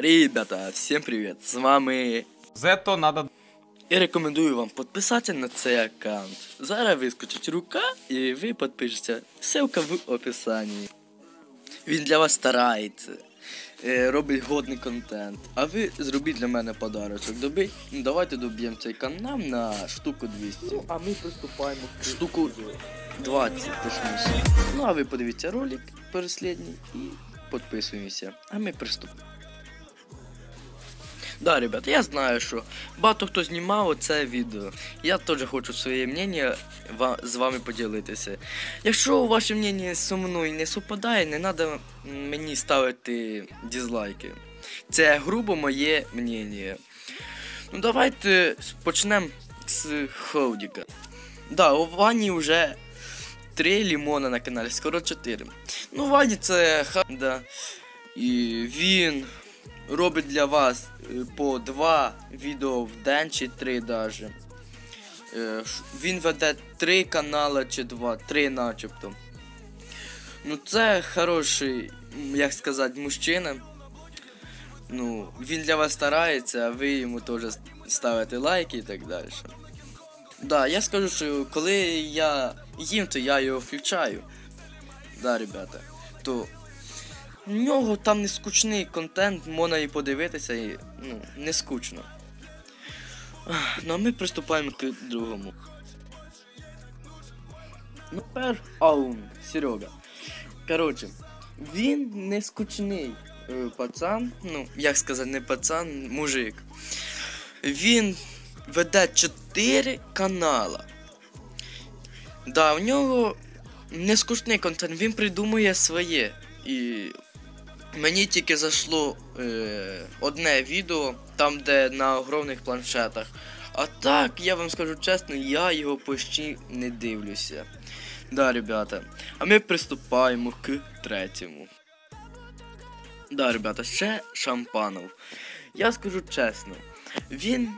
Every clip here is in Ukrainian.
Ребята, всім привіт! З вами Зето надо. і рекомендую вам підписатися на цей аккаунт. Зараз вискочить рука і ви підпишете. Ссылка в описанні. Він для вас старається, е, робить годний контент. А ви зробіть для мене подарочок. Доби... ну, Давайте доб'ємо цей канал на штуку 200. Ну, а ми приступаємо к Штуку 20, точніше. Ну а ви подивіться ролик переслідній і підписуємося. А ми приступимо. Да, ребята, я знаю, що багато хто знімав це відео. Я теж хочу своє мнення з вами поділитися. Якщо ваше мнення зі мною не совпадає, не треба мені ставити дизлайки. Це грубо моє мнення. Ну давайте почнемо з Хоудіка. Да, у Вані вже три лімона на каналі, скоро чотири. Ну, Вані це ха. Да. І він робить для вас е, по два відео в день чи три даже. Е, Він веде три канали чи два, три начебто. Ну це хороший, як сказати, мужчина. Ну, він для вас старається, а ви йому теж ставите лайки і так далі. Да, я скажу, що коли я їм, то я його включаю. Да, ребята. То в нього там не скучний контент, можна і подивитися, і ну, не скучно. Ну а ми приступаємо к другому. Ну, тепер Аун, Серега. Коротше, він не скучний е, пацан, ну, як сказати, не пацан, мужик. Він веде 4 канала. Да, у нього не скучний контент, він придумує своє. І мені тільки зайшло е, одне відео, там, де на огромних планшетах. А так, я вам скажу чесно, я його почти не дивлюся. Да, ребята. А ми приступаємо к третьому. Да, ребята, ще шампанов. Я скажу чесно, він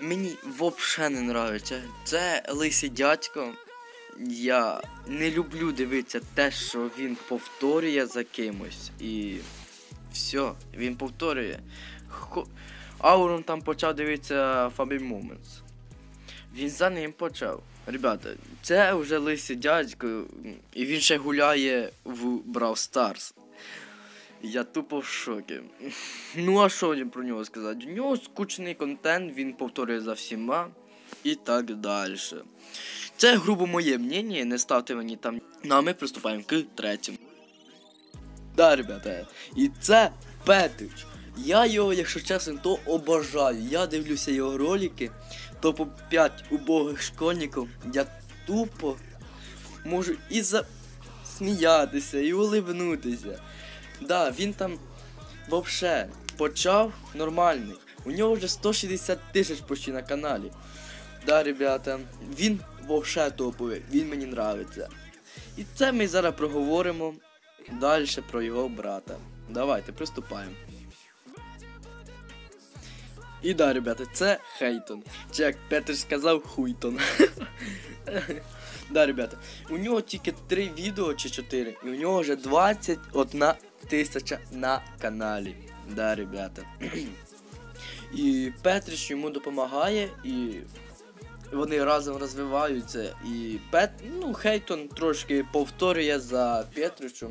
мені взагалі не нравиться. Це лисий дядько. Я не люблю дивитися те, що він повторює за кимось. І все, він повторює. Хо... Аурон там почав дивитися Fabi Moments. Він за ним почав. Ребята, це вже лисий дядько, і він ще гуляє в Brawl Stars. Я тупо в шокі. Ну а що про нього сказати? У нього скучний контент, він повторює за всіма і так далі. Це грубо моє мнення, не ставте мені там. Ну а ми приступаємо к третьому. Да, ребята, і це Петрич. Я його, якщо чесно, то обожаю. Я дивлюся його ролики, то по 5 убогих школьників я тупо можу і засміятися, і улибнутися. Да, він там вообще почав нормальний. У нього вже 160 тисяч почти на каналі. Да, ребята, він вообще топовий, він мені нравиться. І це ми зараз проговоримо далі про його брата. Давайте приступаємо. І да, ребята, це Хейтон. Чи як Петр сказав, Хуйтон. да, ребята, у нього тільки 3 відео чи 4, і у нього вже 21 тисяча на каналі. Да, ребята. і Петрич йому допомагає, і вони разом розвиваються. І Пет, ну, Хейтон трошки повторює за Петричем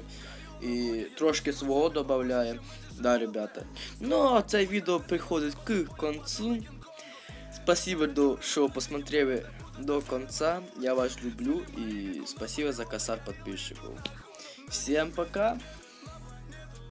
і трошки свого додає. Да, ребята. Ну, а це відео приходить к концу. Спасибо, що посмотрели до конца. Я вас люблю и спасибо за косарь подписчиков. Всем пока.